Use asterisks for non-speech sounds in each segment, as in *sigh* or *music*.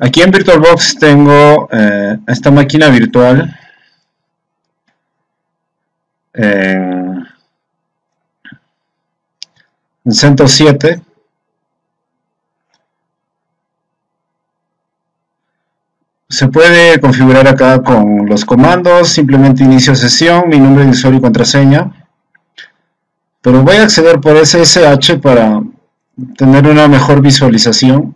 Aquí en VirtualBox tengo eh, esta máquina virtual. en 7. Se puede configurar acá con los comandos, simplemente inicio sesión, mi nombre de usuario y contraseña. Pero voy a acceder por SSH para tener una mejor visualización.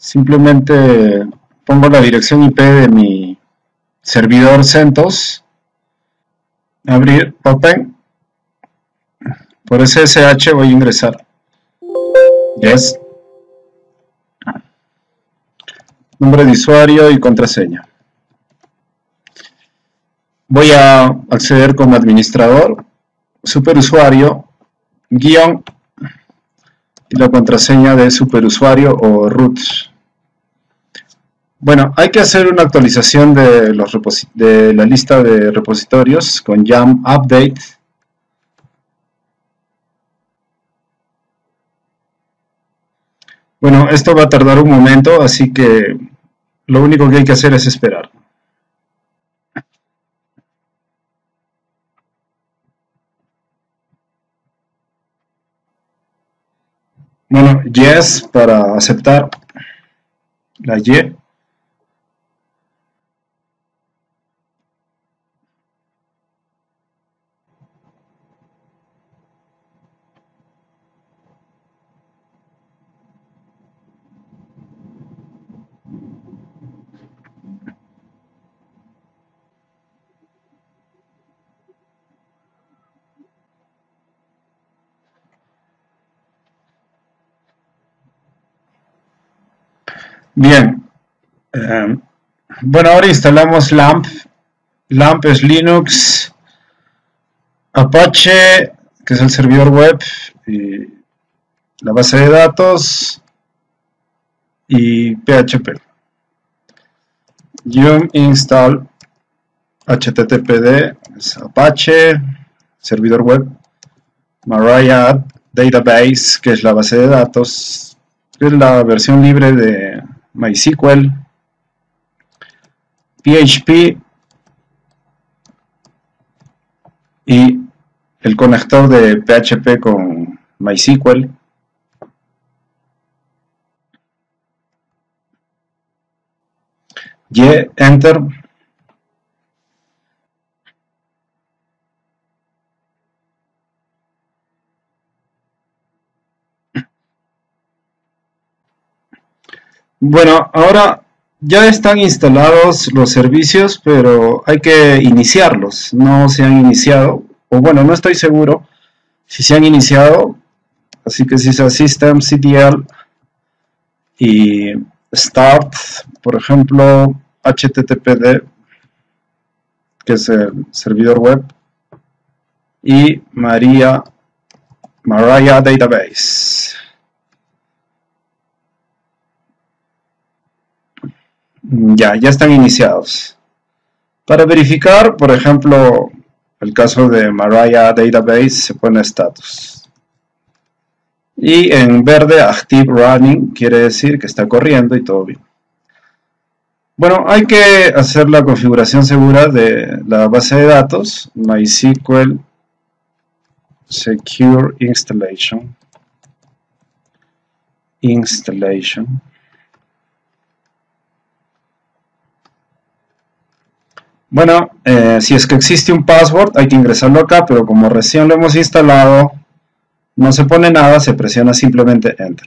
Simplemente pongo la dirección IP de mi servidor CentOS. Abrir, open. Por SSH voy a ingresar. Yes. Nombre de usuario y contraseña. Voy a acceder como administrador, superusuario, guion y la contraseña de superusuario o root. Bueno, hay que hacer una actualización de, los de la lista de repositorios con yam update Bueno, esto va a tardar un momento, así que lo único que hay que hacer es esperar. Bueno, yes para aceptar la Y. Bien. Eh, bueno, ahora instalamos LAMP. LAMP es Linux, Apache, que es el servidor web, la base de datos y PHP. Yum install HTTPD, es Apache, servidor web, Mariah Database, que es la base de datos, es la versión libre de MySQL, PHP y el conector de PHP con MySQL. Enter Bueno, ahora ya están instalados los servicios, pero hay que iniciarlos. No se han iniciado, o bueno, no estoy seguro si se han iniciado. Así que si es System, CTL y Start, por ejemplo, HTTPD, que es el servidor web, y Maria, Maria Database. Ya, ya están iniciados. Para verificar, por ejemplo, el caso de Mariah Database se pone status. Y en verde, Active Running, quiere decir que está corriendo y todo bien. Bueno, hay que hacer la configuración segura de la base de datos, MySQL Secure Installation. Installation. Bueno, eh, si es que existe un password, hay que ingresarlo acá, pero como recién lo hemos instalado, no se pone nada, se presiona simplemente Enter.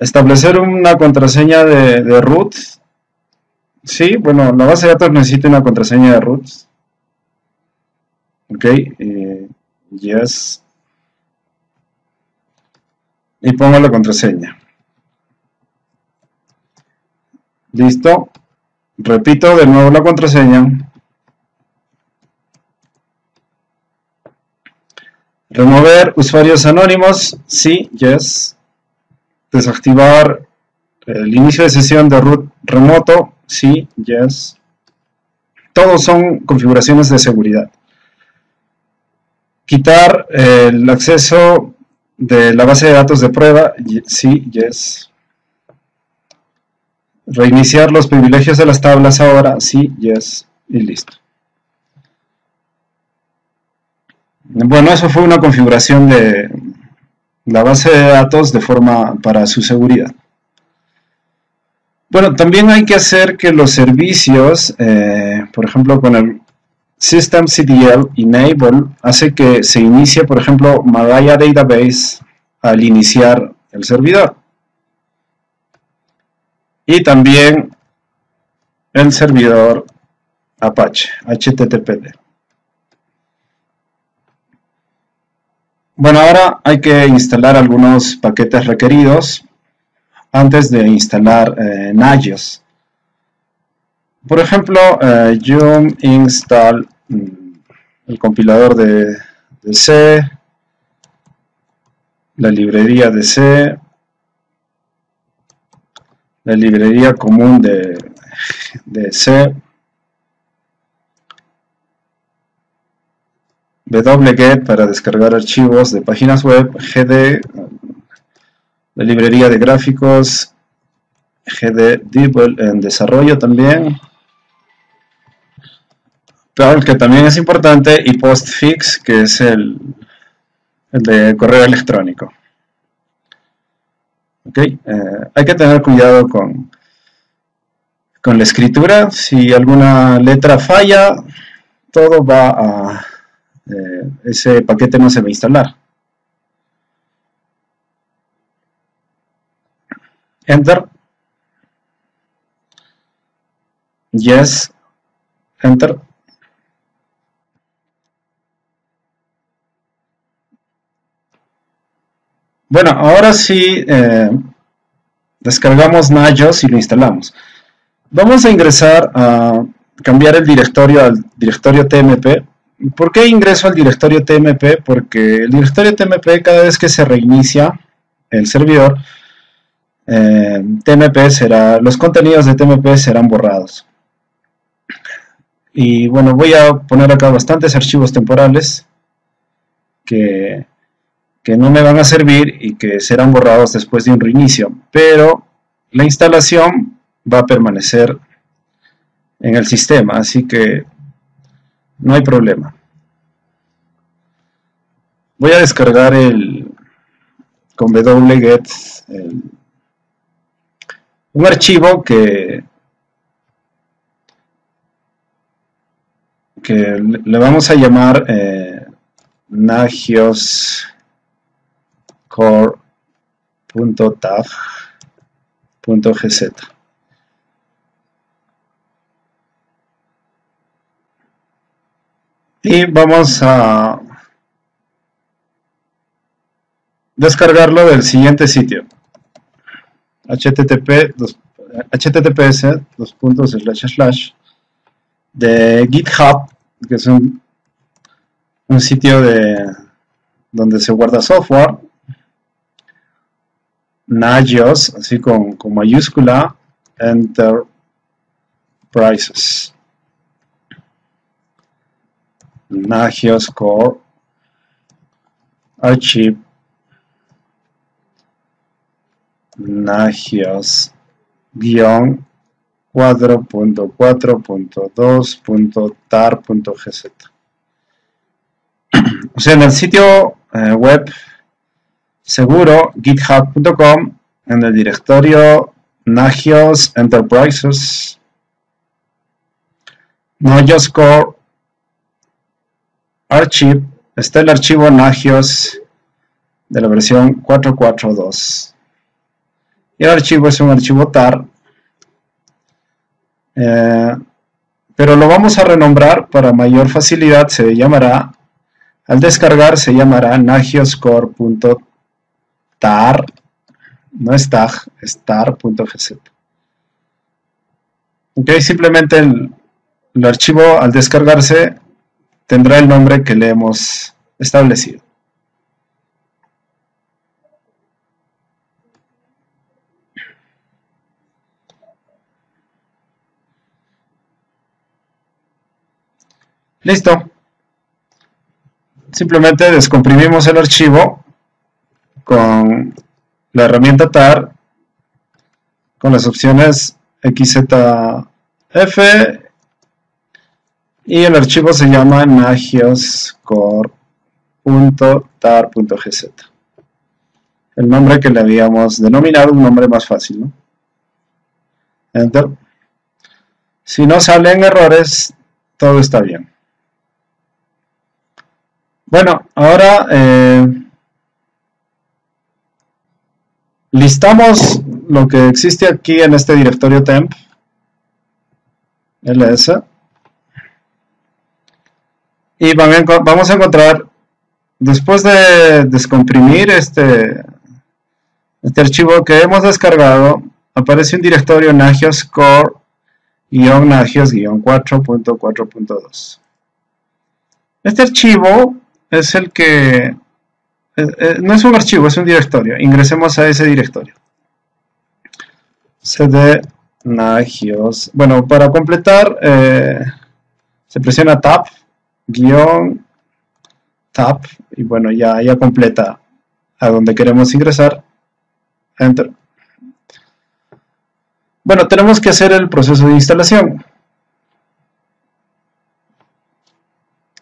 Establecer una contraseña de, root. Sí, bueno, la base de datos necesita una contraseña de root. Ok, eh, yes. Y pongo la contraseña. Listo. Repito de nuevo la contraseña. Remover usuarios anónimos, sí, yes. Desactivar el inicio de sesión de root remoto, sí, yes. Todos son configuraciones de seguridad. quitar el acceso de la base de datos de prueba, sí, yes. Reiniciar los privilegios de las tablas ahora, sí, yes, y listo. Bueno, eso fue una configuración de la base de datos de forma para su seguridad. Bueno, también hay que hacer que los servicios, eh, por ejemplo, con el systemctl enable, hace que se inicie, por ejemplo, Madaya Database al iniciar el servidor. Y también el servidor Apache, HTTPD. Bueno, ahora hay que instalar algunos paquetes requeridos antes de instalar eh. Por ejemplo, eh, yum install mm, el compilador de, C, la librería de C, la librería común de, de C, wget para descargar archivos de páginas web, gd, la librería de gráficos, gd en desarrollo también, pero que también es importante, y postfix, que es el, el de correo electrónico. Okay. Eh, hay que tener cuidado con, con la escritura. Si alguna letra falla, todo va a eh, ese paquete no se va a instalar. Enter. Yes. Enter. Bueno, ahora sí eh, descargamos Najos y lo instalamos. Vamos a ingresar a cambiar el directorio al directorio TMP ¿Por qué ingreso al directorio TMP? Porque el directorio TMP cada vez que se reinicia el servidor, eh, TMP será, los contenidos de TMP serán borrados. Y bueno, voy a poner acá bastantes archivos temporales que, que no me van a servir y que serán borrados después de un reinicio. Pero la instalación va a permanecer en el sistema, así que no hay problema. Voy a descargar el con wget un archivo que que le vamos a llamar eh, nagios y vamos a descargarlo del siguiente sitio. Http https dos puntos slash slash de github que es un, un sitio de donde se guarda software Nagios así con, con mayúscula enterprises Nagios Core Archive Nagios guion 4.4.2.tar.gz *clears throat* o sea en el sitio eh, web seguro github.com en el directorio Nagios Enterprises Nagios Core Archive está el archivo Nagios de la versión 442. Y el archivo es un archivo tar, eh, pero lo vamos a renombrar para mayor facilidad, se llamará, al descargar se llamará nagioscore.tar, no es tag, es tar.gz. Ok, simplemente el archivo al descargarse tendrá el nombre que le hemos establecido. Listo. simplemente descomprimimos el archivo con la herramienta tar con las opciones xzf y el archivo se llama nagioscore.tar.gz el nombre que le habíamos denominado un nombre más fácil ¿no? enter. Si no salen errores todo está bien. Bueno ahora eh, listamos lo que existe aquí en este directorio temp. Ls y vamos a encontrar después de descomprimir este este archivo que hemos descargado aparece un directorio nagios core-nagios-4.4.2 este archivo es el que no es un archivo, es un directorio. Ingresemos a ese directorio. cd nagios. Bueno, para completar, eh, se presiona tab, guion, tab, y bueno, ya, ya completa a donde queremos ingresar. Enter. Bueno, tenemos que hacer el proceso de instalación.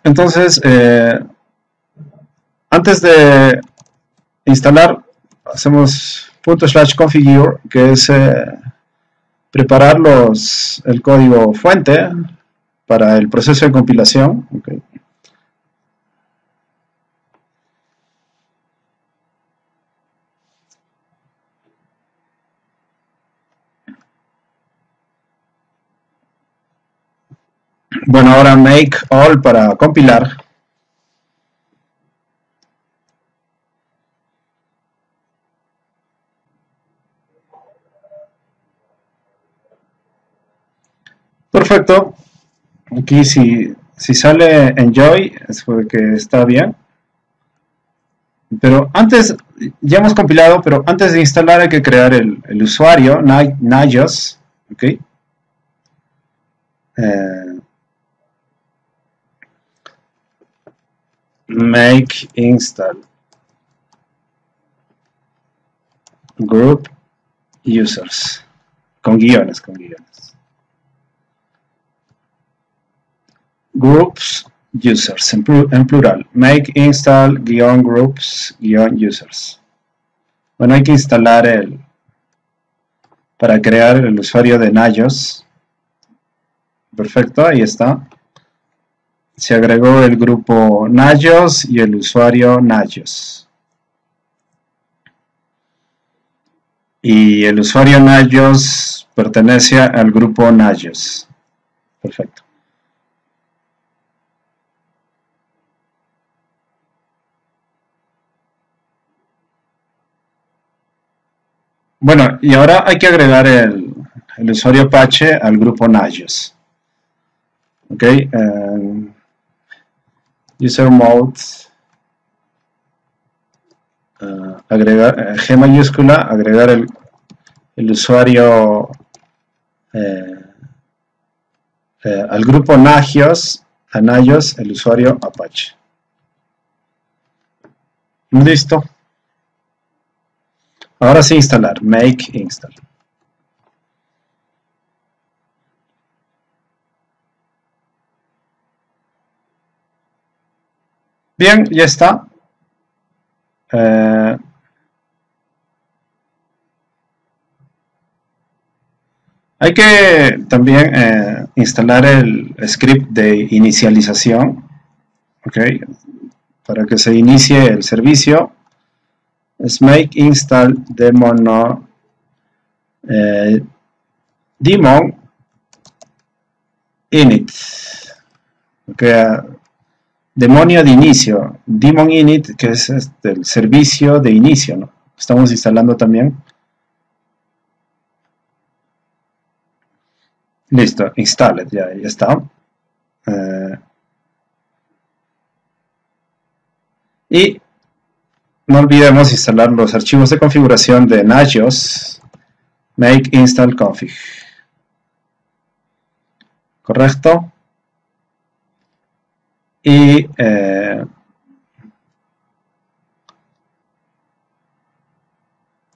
Entonces, antes de instalar, hacemos slash configure, que es eh, preparar los, el código fuente para el proceso de compilación. Bueno, ahora make all para compilar. Perfecto. Aquí si, si sale enjoy es porque está bien. Pero antes, ya hemos compilado, pero antes de instalar hay que crear el, usuario, Najos, ¿ok? Eh, make install group users, con guiones, con guiones. Groups users en, plural. Make install guion groups guion users. Bueno hay que instalar el para crear el usuario de Najos perfecto ahí está. Se agregó el grupo Najos y el usuario Najos y el usuario Najos pertenece al grupo Najos perfecto Bueno, y ahora hay que agregar el, usuario Apache al grupo Nagios. Ok, um, user mode, uh, agregar, uh, G mayúscula, agregar el, usuario eh, eh, al grupo Nagios, a Nagios, el usuario Apache. Listo. Ahora sí instalar, make install. Bien, ya está. Eh, hay que también eh, instalar el script de inicialización, ¿ok? Para que se inicie el servicio es make install daemon eh, daemon init. Demonio de inicio. Daemon init que es este, el servicio de inicio estamos instalando también. Listo installed ya, ya está. Eh, y no olvidemos instalar los archivos de configuración de Nagios. Make install config. Correcto. Y eh,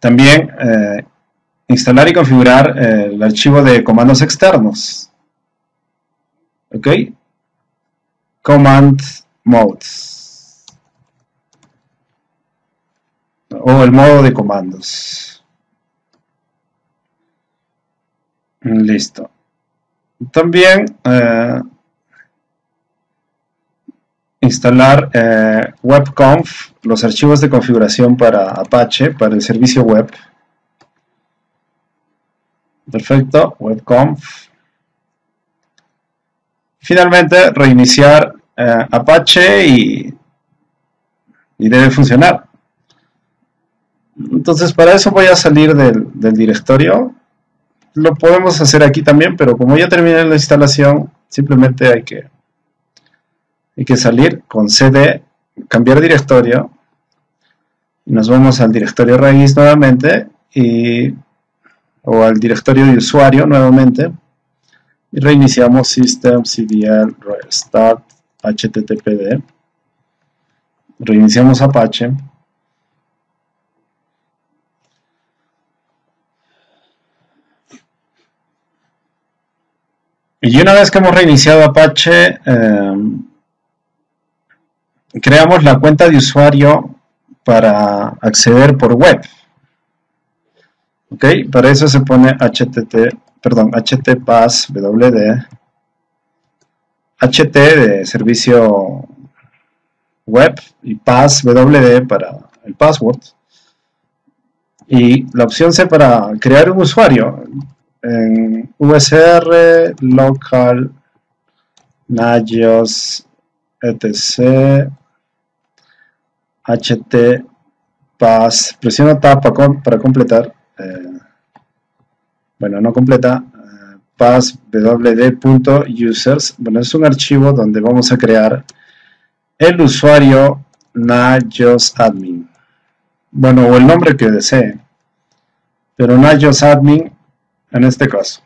también eh, instalar y configurar eh, el archivo de comandos externos. Ok. Command modes. O el modo de comandos. Listo. También eh, instalar eh, webconf, los archivos de configuración para Apache, para el servicio web. Perfecto, webconf. Finalmente, reiniciar eh, Apache y, y, debe funcionar. Entonces, para eso voy a salir del, directorio. Lo podemos hacer aquí también, pero como ya terminé la instalación, simplemente hay que hay que salir con cd, cambiar directorio, nos vamos al directorio raíz nuevamente y, o al directorio de usuario nuevamente. Y reiniciamos systemcdl restart httpd reiniciamos apache y una vez que hemos reiniciado apache eh, creamos la cuenta de usuario para acceder por web. Ok, para eso se pone htt, perdón, httpass wd, ht de servicio web y pass wd para el password. Y la opción C para crear un usuario en usr local nagios etc. Ht pass, presiona tab para, completar, eh, bueno, no completa, eh, pass wd.users, bueno, es un archivo donde vamos a crear el usuario admin, bueno, o el nombre que desee, pero admin en este caso.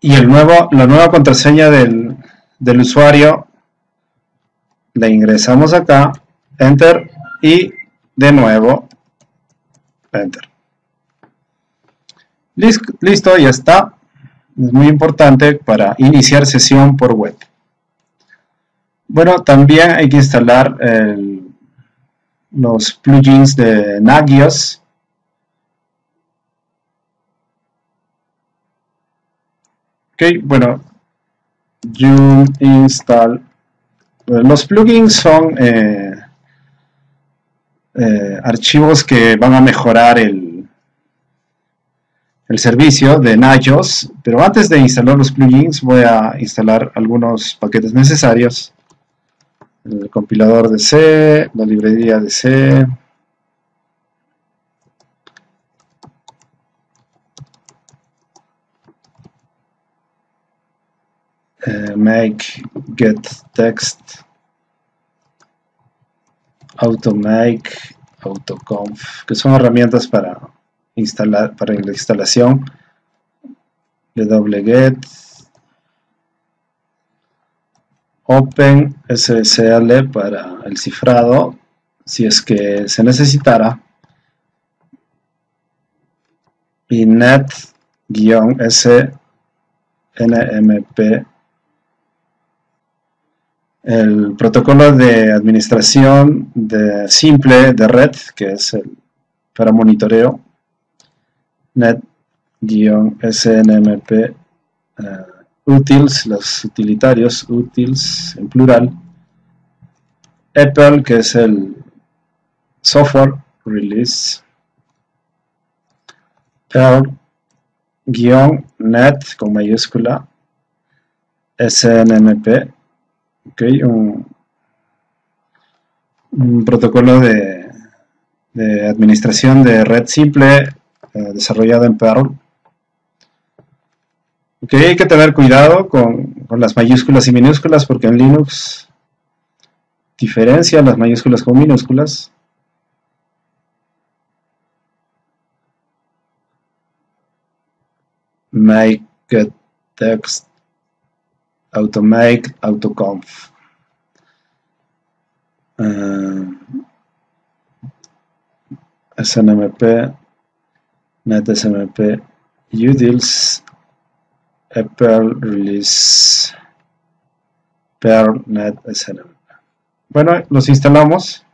Y el nuevo, la nueva contraseña del, del usuario le ingresamos acá, enter y de nuevo enter. Listo, ya está. Es muy importante para iniciar sesión por web. Bueno, también hay que instalar los plugins de Nagios. Ok, bueno, you install los plugins son eh, eh, archivos que van a mejorar el, el servicio de Nagios, pero antes de instalar los plugins voy a instalar algunos paquetes necesarios. El compilador de C, la librería de C, Eh, make get text automake autoconf que son herramientas para instalar para la instalación. Get. Open ssl para el cifrado si es que se necesitara. Y net-snmp el protocolo de administración de simple de red, que es el para monitoreo, net-snmp uh, utils, los utilitarios, utils en plural, Apple, que es el software release, Perl-net con mayúscula, snmp un, protocolo de, administración de red simple eh, desarrollado en Perl. hay que tener cuidado con, con, las mayúsculas y minúsculas porque en Linux diferencian las mayúsculas con minúsculas. Make text automake autoconf. Uh, snmp netsmp utils perl release perl net snmp bueno los instalamos.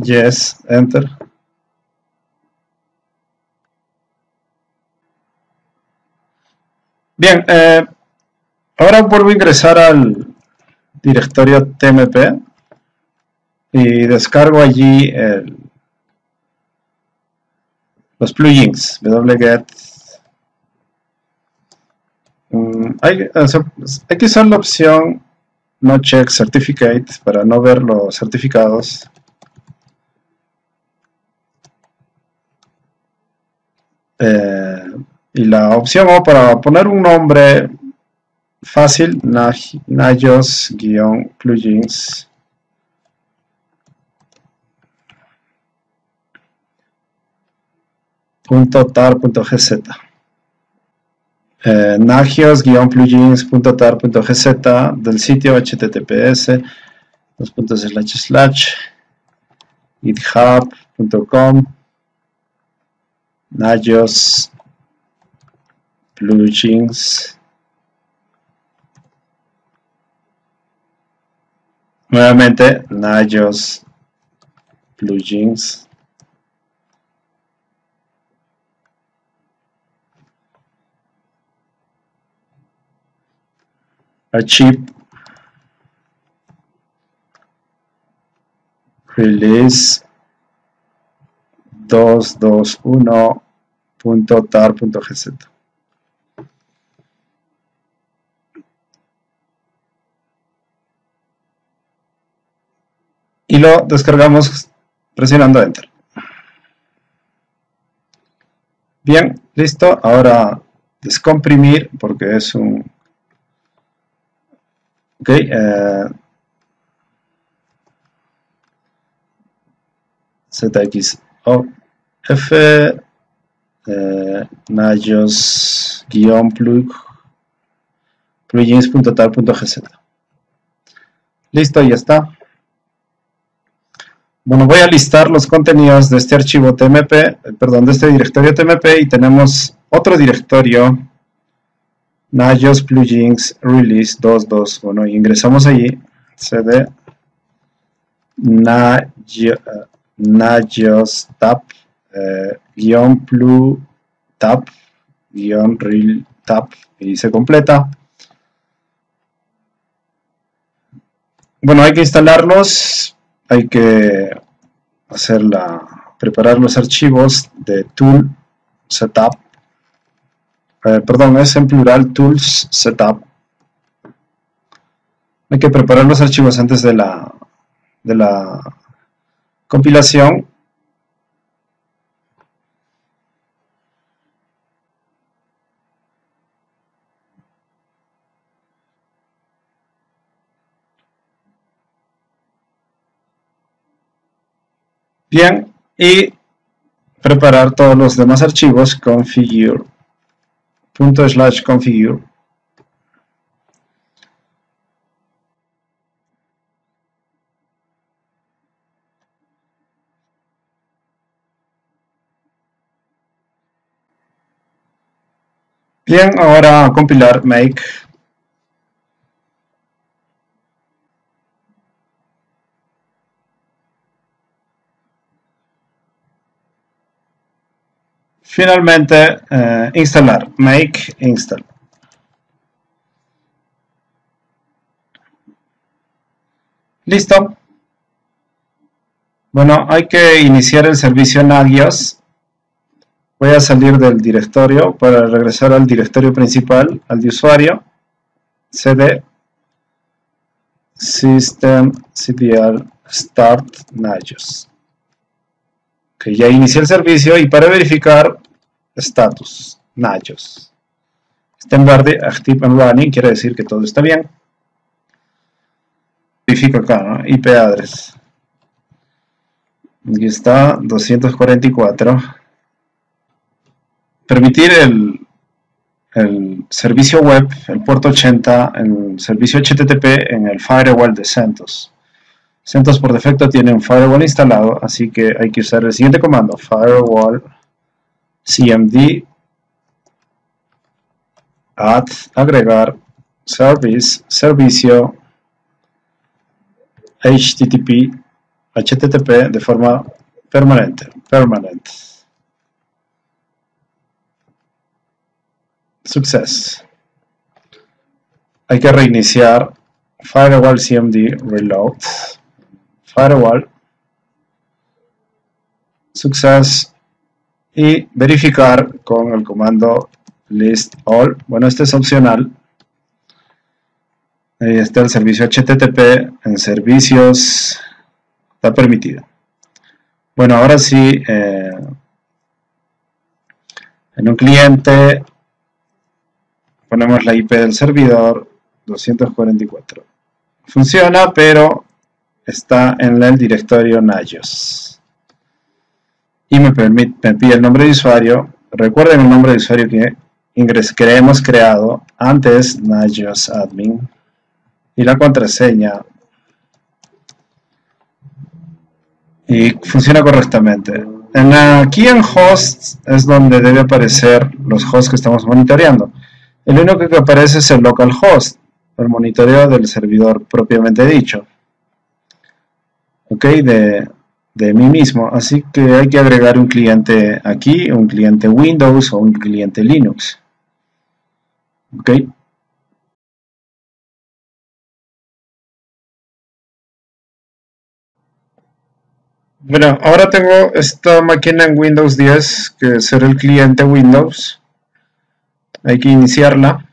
Yes enter bien eh, ahora vuelvo a ingresar al directorio tmp y descargo allí los plugins wget mm, hay, hay que usar la opción no check certificate para no ver los certificados. Eh, y la opción o para poner un nombre fácil, Najos-plugins. .tar.gz eh, nagios-plugins.tar.gz del sitio https dos puntos slash slash github.com Nagios plugins nuevamente Nagios plugins archive release 221.tar.gz. Y lo descargamos presionando Enter. Bien, listo. Ahora descomprimir porque es un... Ok. Eh, ZX eh, Najos guion plug plugins.tal.gz listo ya está bueno voy a listar los contenidos de este archivo tmp perdón de este directorio tmp y tenemos otro directorio Najos plugins release 221 y ingresamos allí cd Nagios tap eh, guion plu tap guion real tap y se completa. Bueno hay que instalarlos hay que hacer la preparar los archivos de tool setup. Eh, perdón es en plural tools setup. Hay que preparar los archivos antes de la de la compilación Bien, y preparar todos los demás archivos configure punto slash configure Bien, ahora compilar make. Finalmente, eh, instalar, make install. Listo. Bueno, hay que iniciar el servicio Nagios Voy a salir del directorio para regresar al directorio principal, al de usuario, cd system cdr start nagios. Que ya inicié el servicio y para verificar status nagios. Está en verde, active and running, quiere decir que todo está bien. Verifico acá, ¿no? IP address. Aquí está, 244 permitir el, el servicio web, el puerto 80, el servicio HTTP en el firewall de CentOS. CentOS por defecto tiene un firewall instalado, así que hay que usar el siguiente comando, firewall cmd add, agregar, service, servicio, HTTP, HTTP de forma permanente, permanente. Success. Hay que reiniciar firewall cmd reload, firewall, success y verificar con el comando list all. Bueno, este es opcional. Ahí está el servicio HTTP en servicios. Está permitido. Bueno, ahora sí, eh, en un cliente ponemos la IP del servidor 244. Funciona, pero está en el directorio Nayos. Y me, pide el nombre de usuario. Recuerden el nombre de usuario que que hemos creado antes Nagios admin y la contraseña y funciona correctamente. En aquí en hosts es donde debe aparecer los hosts que estamos monitoreando. El único que aparece es el localhost, el monitoreo del servidor propiamente dicho. Ok, de, de mí mismo. Así que hay que agregar un cliente aquí, un cliente Windows o un cliente Linux. ¿Ok? Bueno, ahora tengo esta máquina en Windows 10, que es el cliente Windows. Hay que iniciarla.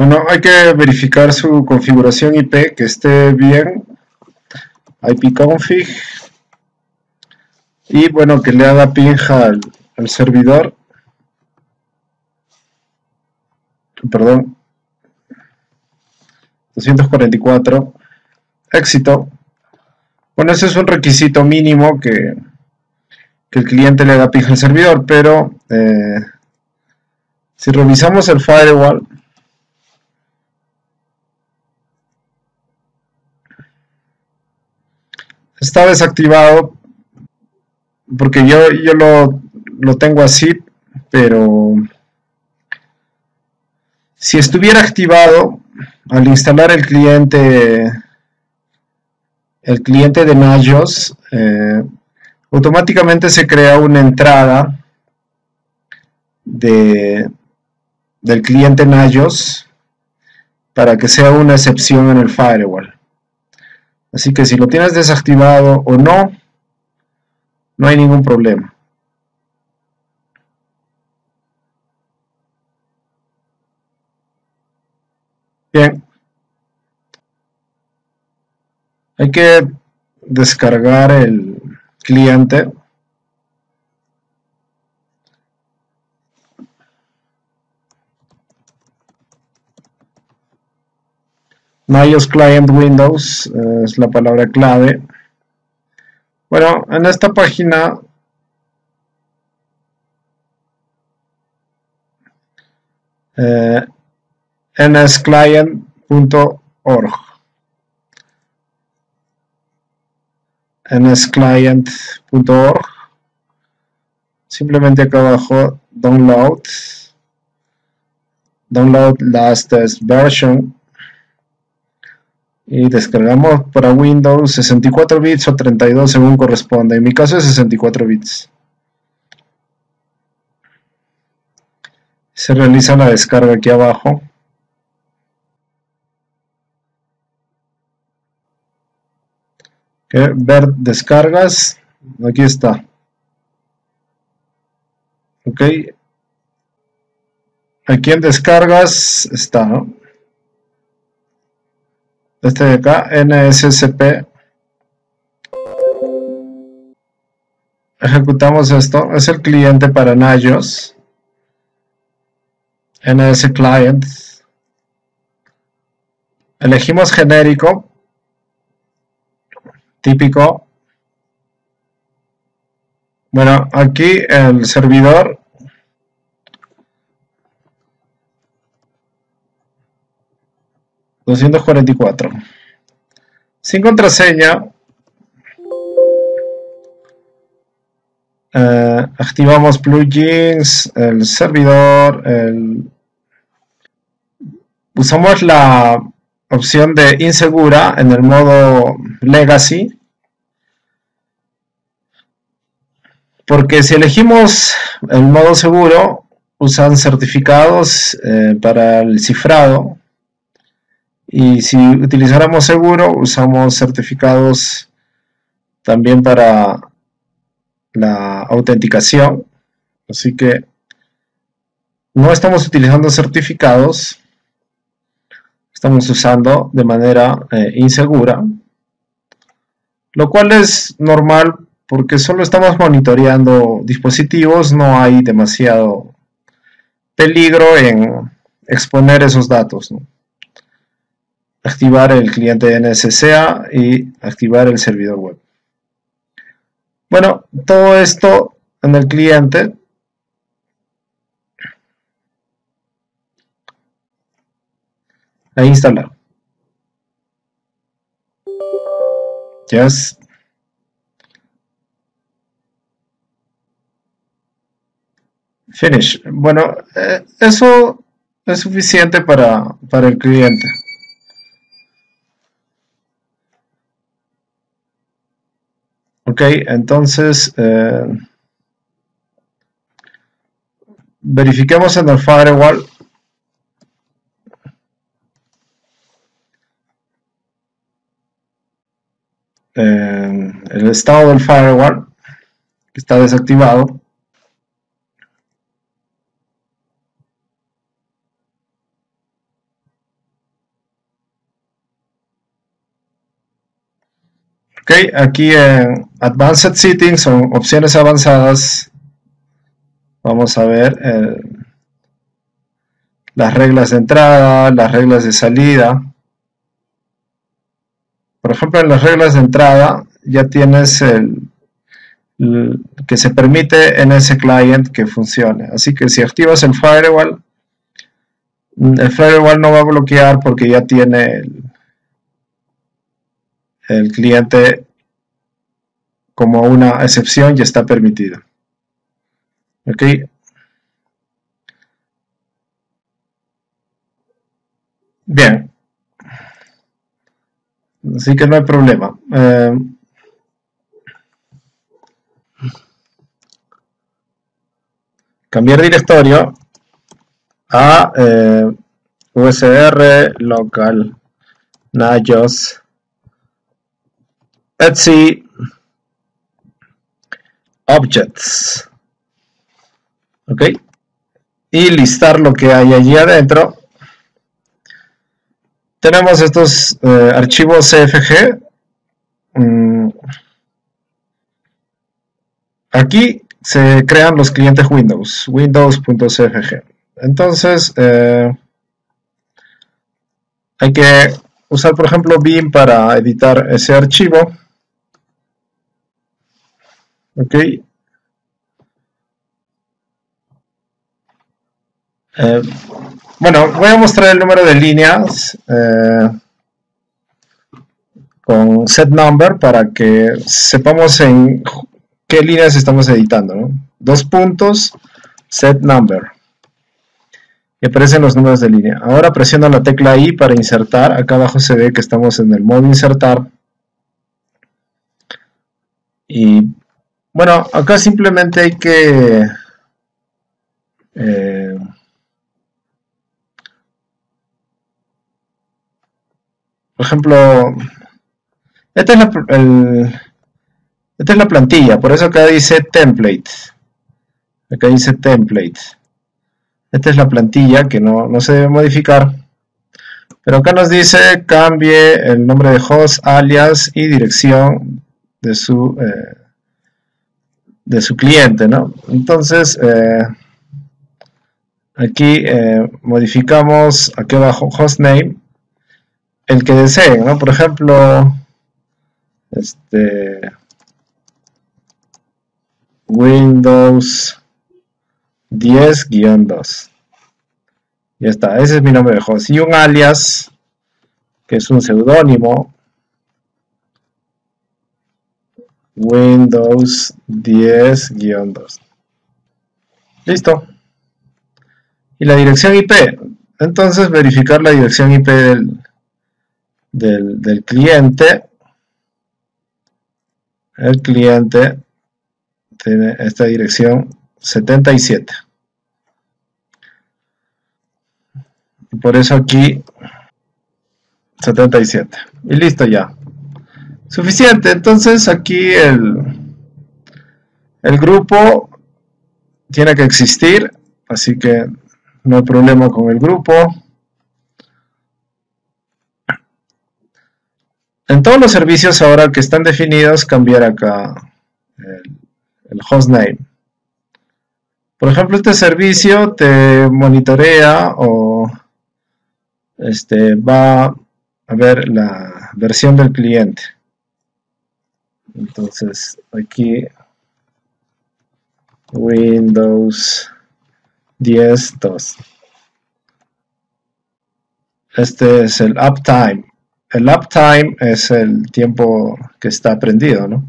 Bueno, hay que verificar su configuración IP que esté bien. ipconfig. Y bueno, que le haga ping al, servidor. Perdón. 244. Éxito. Bueno, ese es un requisito mínimo que, el cliente le haga ping al servidor, pero eh, si revisamos el firewall, está desactivado porque yo, yo lo, lo tengo así, pero si estuviera activado al instalar el cliente el cliente de Nagios eh, automáticamente se crea una entrada de, del cliente Nagios para que sea una excepción en el firewall Así que si lo tienes desactivado o no, no hay ningún problema. Bien. Hay que descargar el cliente. Nios Client Windows eh, es la palabra clave. Bueno, en esta página eh, nsclient.org nsclient.org simplemente acá abajo download. Download latest version y descargamos para Windows 64 bits o 32 según corresponda. En mi caso es 64 bits. Se realiza la descarga aquí abajo. Ver descargas. Aquí está. Ok. Aquí en descargas está, ¿no? Este de acá, NSSP. Ejecutamos esto, es el cliente para Nagios. NS Client. Elegimos genérico típico. Bueno, aquí el servidor ...244... Sin contraseña... Eh, activamos plugins, el servidor, usamos la opción de insegura en el modo legacy. Porque si elegimos el modo seguro usan certificados eh, para el cifrado y si utilizáramos seguro usamos certificados también para la autenticación así que no estamos utilizando certificados estamos usando de manera eh, insegura, lo cual es normal porque solo estamos monitoreando dispositivos, no hay demasiado peligro en exponer esos datos. Activar el cliente NSCA y activar el servidor web. Bueno, todo esto en el cliente a instalar. Yes. Finish. Bueno, eh, eso es suficiente para, para el cliente. Ok, entonces eh, verifiquemos en el firewall el estado del firewall que está desactivado ok aquí en advanced settings son opciones avanzadas vamos a ver eh, las reglas de entrada las reglas de salida por ejemplo, en las reglas de entrada ya tienes el, que se permite en ese client que funcione. Así que si activas el firewall, el firewall no va a bloquear porque ya tiene el, cliente como una excepción y está permitido. ¿Ok? Bien, Así que no hay problema. Eh, cambiar directorio a eh, usr local najos etsy objects ok y listar lo que hay allí adentro tenemos estos eh, archivos CFG. Mm. Aquí se crean los clientes Windows, windows.cfg. Entonces, eh, hay que usar, por ejemplo, Vim para editar ese archivo. Ok. Eh, bueno, voy a mostrar el número de líneas eh, con set number para que sepamos en qué líneas estamos editando. Dos puntos, set number. Y aparecen los números de línea. Ahora presiono la tecla I para insertar. Acá abajo se ve que estamos en el modo insertar. Y bueno, acá simplemente hay que... Eh, Por ejemplo, esta es la, es la plantilla, por eso acá dice template. Acá dice template. Esta es la plantilla que no, se debe modificar. Pero acá nos dice cambie el nombre de host, alias y dirección de su, eh, de su cliente. ¿no? Entonces, eh, aquí eh, modificamos aquí abajo hostname el que deseen, ¿no? Por ejemplo, este Windows 10-2. Ya está, ese es mi nombre de host. Y un alias, que es un seudónimo. Windows 10-2. Listo. Y la dirección IP. Entonces verificar la dirección IP del, del, del cliente. El cliente tiene esta dirección 77. Y por eso aquí 77. Y listo ya. Suficiente. Entonces aquí el, el grupo tiene que existir. Así que no hay problema con el grupo. En todos los servicios ahora que están definidos, cambiar acá el, el hostname. Por ejemplo, este servicio te monitorea o este, va a ver la versión del cliente. Entonces, aquí Windows 10 2. Este es el uptime. El uptime es el tiempo que está prendido, ¿no?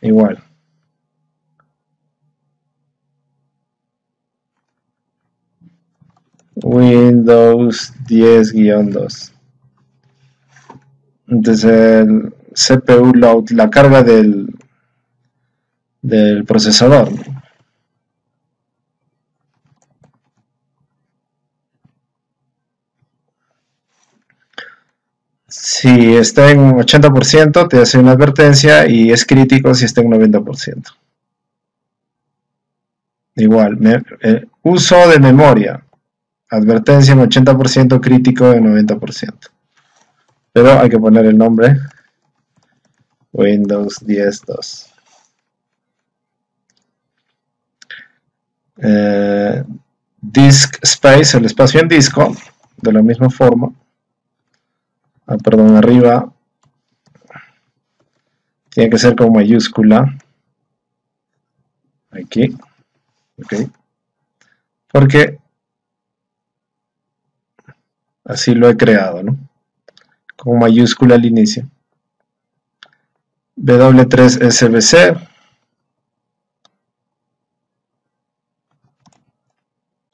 igual. Windows 10-2. Entonces el CPU load, la carga del, del procesador. Si está en 80%, te hace una advertencia y es crítico si está en 90%. Igual, eh, uso de memoria. Advertencia en 80%, crítico en 90%. Pero hay que poner el nombre. Windows 10.2. Eh, disk space, el espacio en disco, de la misma forma. Ah, perdón, arriba. Tiene que ser con mayúscula. Aquí. Ok. Porque así lo he creado ¿no? con mayúscula al inicio W3 SBC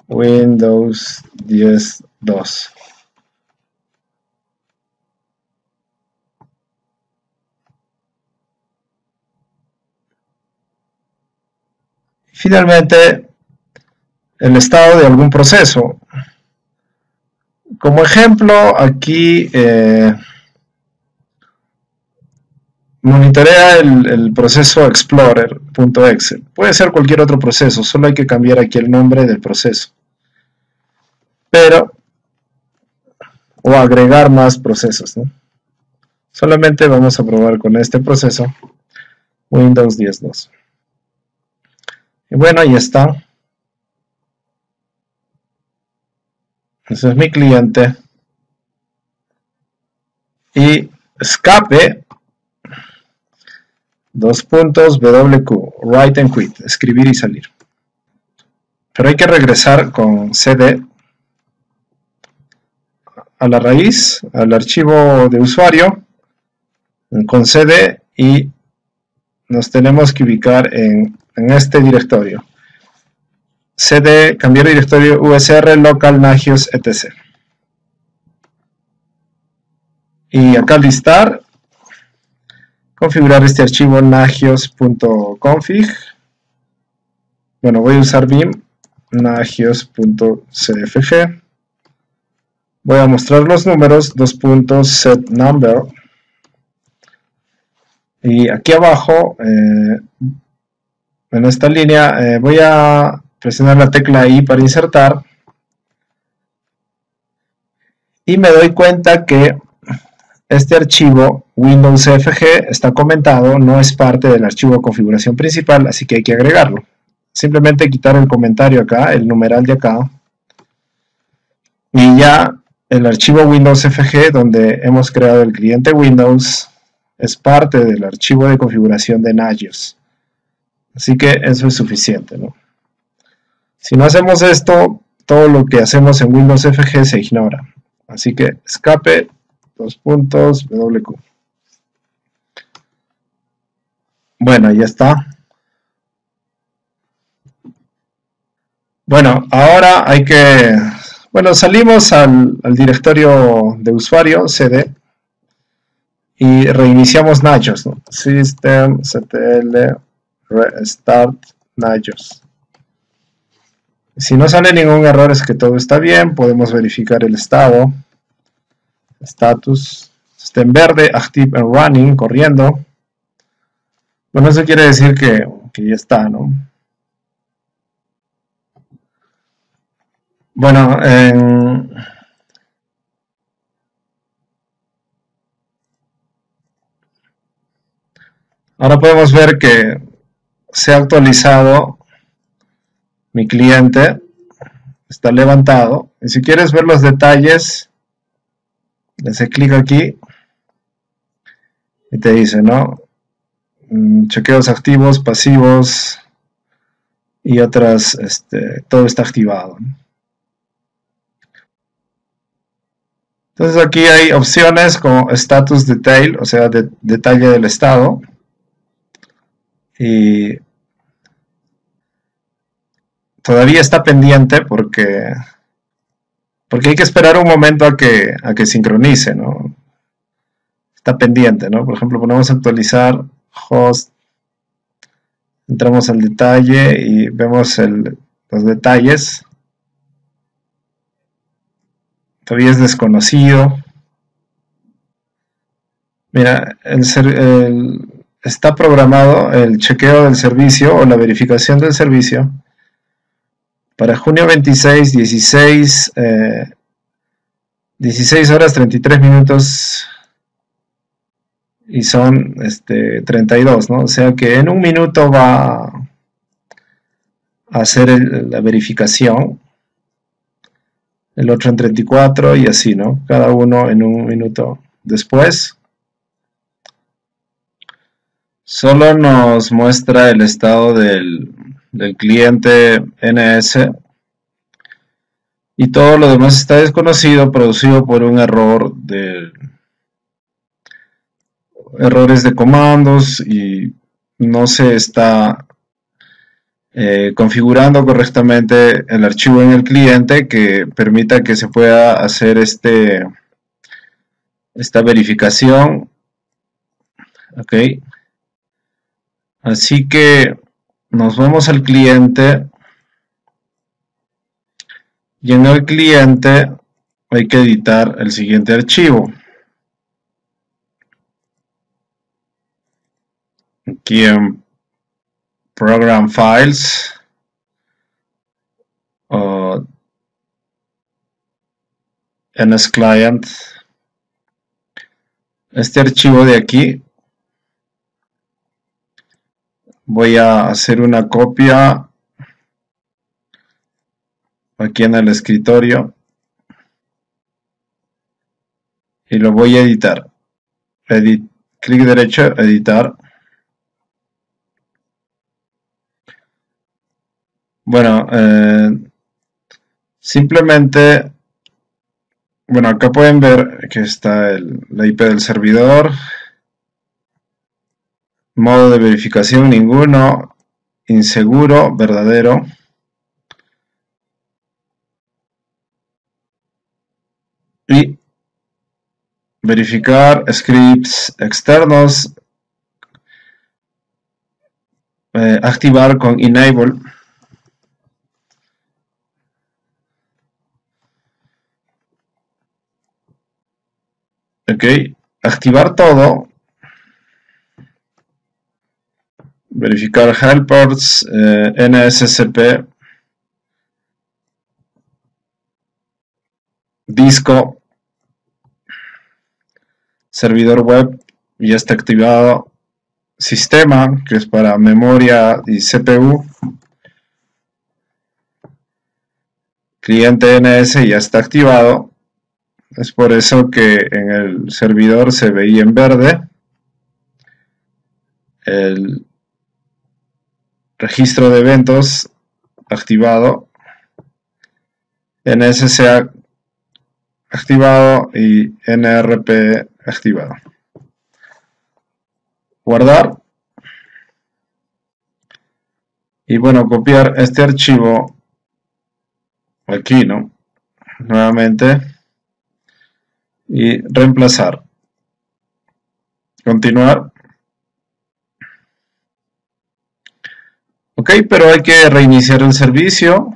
Windows 10 2 Finalmente, el estado de algún proceso. Como ejemplo, aquí eh, monitorea el, proceso explorer.exe. Puede ser cualquier otro proceso, solo hay que cambiar aquí el nombre del proceso. Pero, o agregar más procesos. Solamente vamos a probar con este proceso Windows 10.2. Y bueno, ahí está. Ese es mi cliente. Y escape, dos puntos, WQ, write and quit, escribir y salir. Pero hay que regresar con CD a la raíz, al archivo de usuario, con CD y nos tenemos que ubicar en en este directorio. cd, cambiar directorio usr, local, nagios, etc. Y acá listar, configurar este archivo nagios.config. Bueno, voy a usar vim nagios.cfg. Voy a mostrar los números, dos puntos set number. Y aquí abajo eh, en esta línea eh, voy a presionar la tecla I para insertar y me doy cuenta que este archivo Windows FG está comentado, no es parte del archivo de configuración principal, así que hay que agregarlo. Simplemente quitar el comentario acá, el numeral de acá, y ya el archivo Windows FG donde hemos creado el cliente Windows es parte del archivo de configuración de Nagios. Así que eso es suficiente. ¿no? Si no hacemos esto, todo lo que hacemos en Windows FG se ignora. Así que escape, dos puntos, WQ. Bueno, ya está. Bueno, ahora hay que... Bueno, salimos al, directorio de usuario, CD, y reiniciamos Nagios, ¿no? System, ctl, restart, Nagios. Si no sale ningún error es que todo está bien, podemos verificar el estado, status, está en verde, active and running, corriendo. Bueno, eso quiere decir que, que ya está, ¿no? Bueno, ahora podemos ver que se ha actualizado mi cliente, está levantado. Y si quieres ver los detalles, le hace clic aquí y te dice, ¿no? Mm, chequeos activos, pasivos y otras, este, todo está activado. Entonces aquí hay opciones como status detail, o sea, de, detalle del estado. Y todavía está pendiente porque, porque hay que esperar un momento a que, a que sincronice, ¿no? Está pendiente, ¿no? Por ejemplo, ponemos actualizar host, entramos al detalle y vemos los detalles todavía es desconocido. Mira, está programado el chequeo del servicio o la verificación del servicio para junio 26, 16, 16 horas 33 minutos y son este, 32, ¿no? O sea que en un minuto va a hacer la verificación el otro en 34 y así, ¿no? Cada uno en un minuto después. Solo nos muestra el estado del, cliente NS y todo lo demás está desconocido, producido por un error de errores de comandos y no se está eh, configurando correctamente el archivo en el cliente que permita que se pueda hacer este esta verificación. Ok. Así que nos vamos al cliente. Y en el cliente hay que editar el siguiente archivo. Aquí en program files uh, ns client. Este archivo de aquí voy a hacer una copia aquí en el escritorio y lo voy a editar. Edit, clic derecho editar. Bueno, eh, simplemente, bueno, acá pueden ver que está la IP del servidor, modo de verificación ninguno, inseguro, verdadero. Y verificar scripts externos, eh, activar con enable. ok activar todo verificar helpers eh, nssp disco servidor web ya está activado sistema que es para memoria y CPU cliente NS ya está activado es por eso que en el servidor se veía en verde. el registro de eventos activado, NSC activado y NRP activado. Guardar. Y bueno, copiar este archivo aquí, ¿no? Nuevamente. Y reemplazar. Continuar. Ok, pero hay que reiniciar el servicio.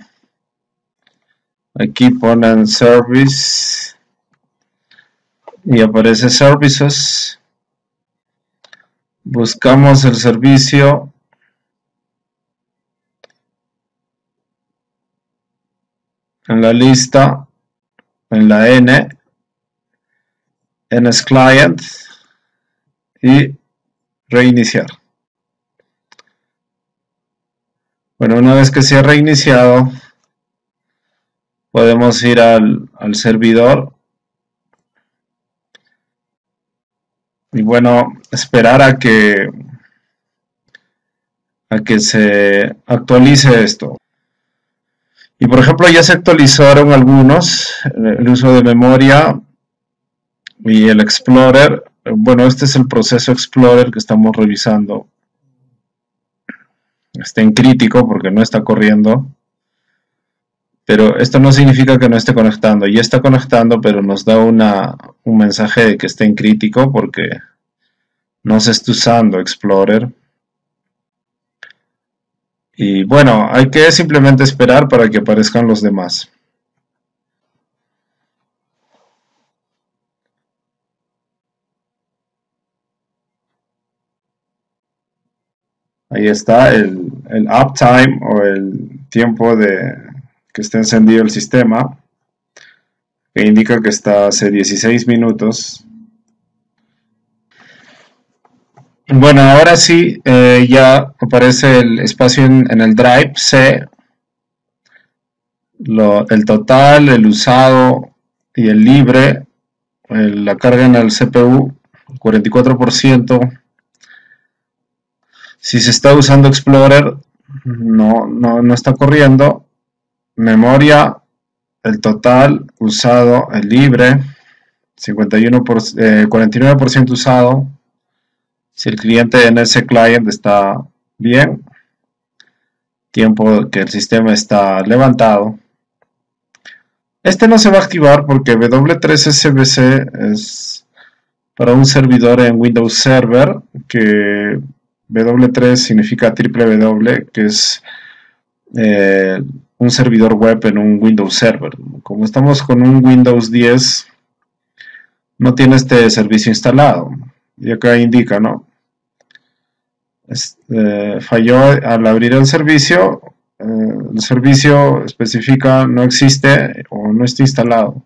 Aquí ponen service y aparece services. Buscamos el servicio en la lista, en la N, NS Client y reiniciar. Bueno, una vez que se ha reiniciado, podemos ir al, servidor y bueno, esperar a que a que se actualice esto. Y por ejemplo ya se actualizaron algunos, el uso de memoria y el Explorer. Bueno, este es el proceso Explorer que estamos revisando está en crítico porque no está corriendo. Pero esto no significa que no esté conectando. Ya está conectando, pero nos da una, un mensaje de que está en crítico porque no se está usando Explorer. Y bueno, hay que simplemente esperar para que aparezcan los demás. Ahí está el, el uptime o el tiempo de que esté encendido el sistema, que indica que está hace 16 minutos. Bueno, ahora sí, eh, ya aparece el espacio en, el drive C, el total, el usado y el libre, la carga en el CPU, 44%, si se está usando Explorer, no, no, está corriendo. Memoria, el total usado, el libre, 51 por, 49% eh, usado. Si el cliente en ese client está bien, tiempo que el sistema está levantado. Este no se va a activar porque W3SBC es para un servidor en Windows Server que W3 significa triple W, que es eh, un servidor web en un Windows Server. Como estamos con un Windows 10, no tiene este servicio instalado. Y acá indica, ¿no? Eh, falló al abrir el servicio, eh, el servicio especifica no existe o no está instalado.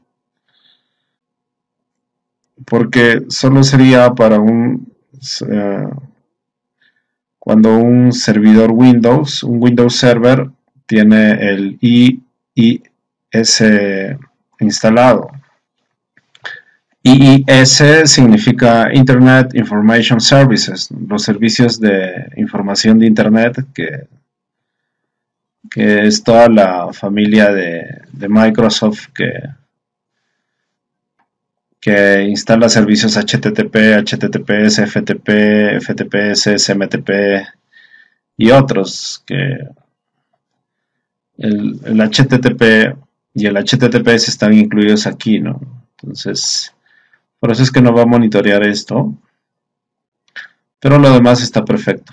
Porque solo sería para un cuando un servidor Windows, un Windows Server, tiene el IIS instalado. IIS significa Internet Information Services, los servicios de información de Internet que, que es toda la familia de, de Microsoft que, que instala servicios HTTP, HTTPS, FTP, FTPS, SMTP y otros que el, HTTP y el HTTPS están incluidos aquí, ¿no? Entonces, por eso es que no va a monitorear esto, pero lo demás está perfecto.